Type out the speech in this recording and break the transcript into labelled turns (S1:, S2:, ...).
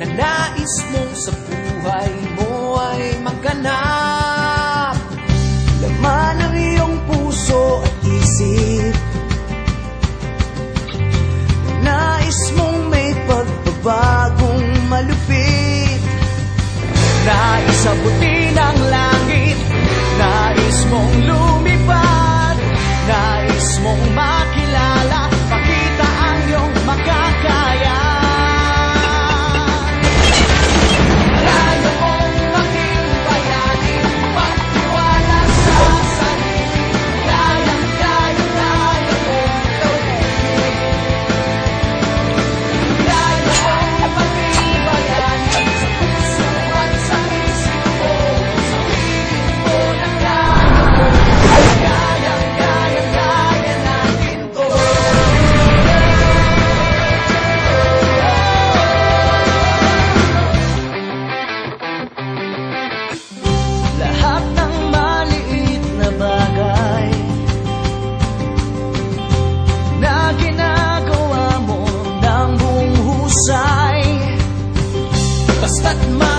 S1: na nais mong sa buhay mo ay magganap
S2: Laman ng iyong puso at isip. Nais mong may pagbabagong malupit.
S1: Nais abutin sigh. Basta't